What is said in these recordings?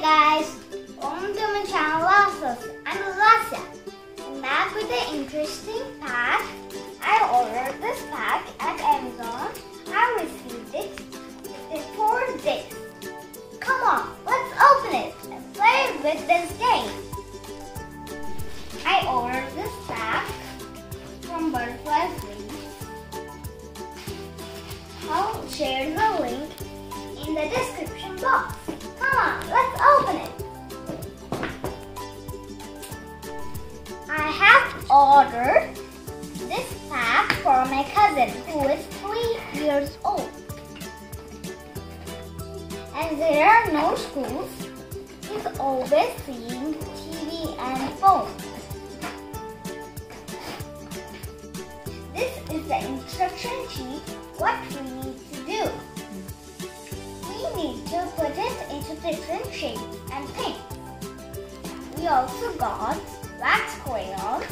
Guys, welcome to my channel Lassos. I'm Lasya. I'm back with an interesting pack. I ordered this pack at Amazon. I received it four days. Come on, let's open it and play with this game. I ordered this pack from Butterfly Fields. I'll share the link in the description box. Open it. I have ordered this pack for my cousin who is three years old. And there are no schools. He's always seeing TV and phone. This is the instruction sheet what we need to do. We need to put it different shapes and paint. We also got wax crayons,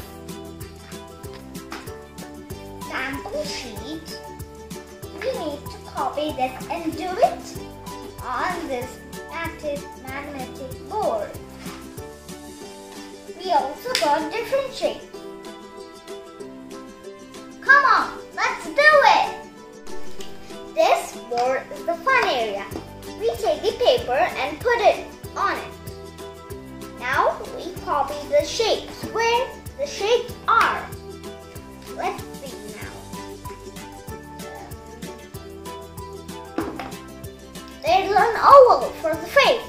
sample sheet. We need to copy this and do it on this magnetic, magnetic board. We also got different shapes. Come on, let's do it! This board is the fun area. We take the paper and put it on it. Now we copy the shapes where the shapes are. Let's see now. There's an oval for the face.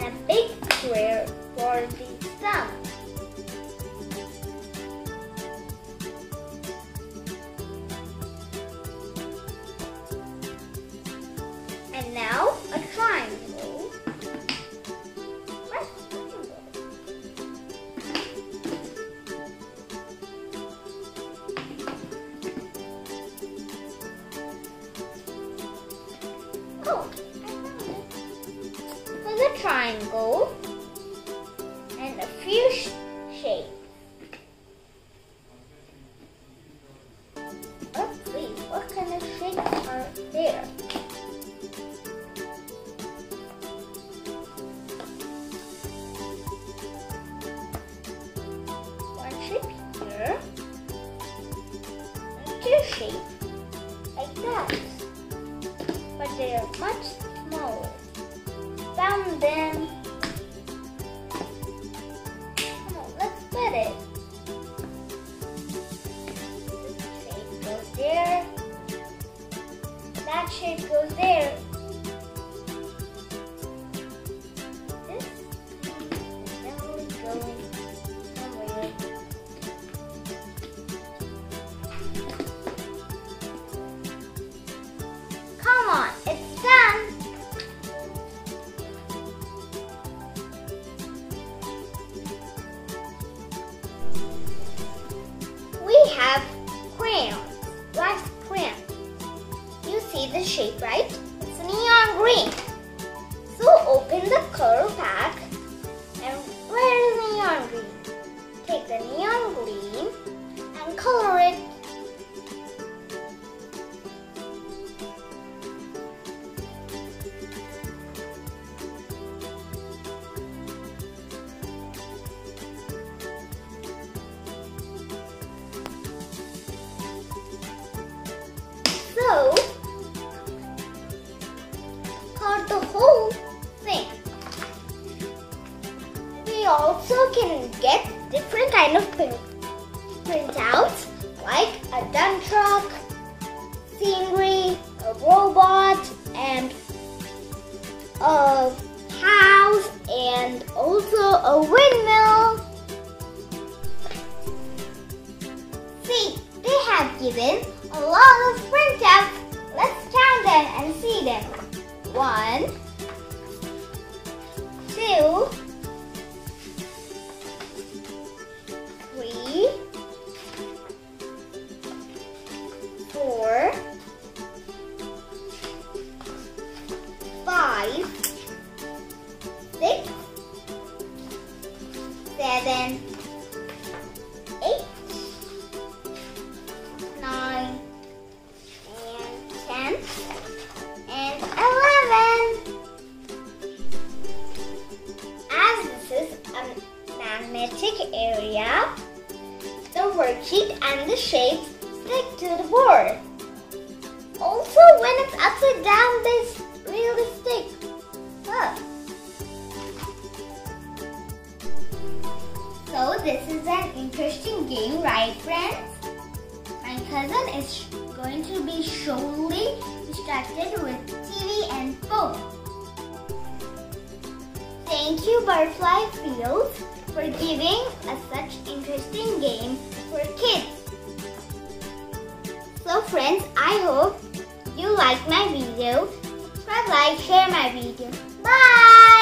And a big square for the thumb. They are much smaller. Found them. Come on, let's put it. This shape goes there. That shape goes there. Also can get different kind of print printouts like a dump truck, scenery, a robot, and a house, and also a windmill. See, they have given a lot of printouts. Let's count them and see them. One, two, four, five, six, seven, eight, nine, and ten, and eleven. As this is a magnetic area, the worksheet and the shapes stick to the board. Also, when it's upside down, they really stick. So this is an interesting game, right friends? My cousin is going to be surely distracted with TV and phone. Thank you Butterfly Fields for giving us such interesting game friends, I hope you like my video. Subscribe, like, share my video. Bye!